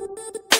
Right, new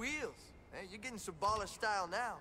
wheels. You're getting some baller style now.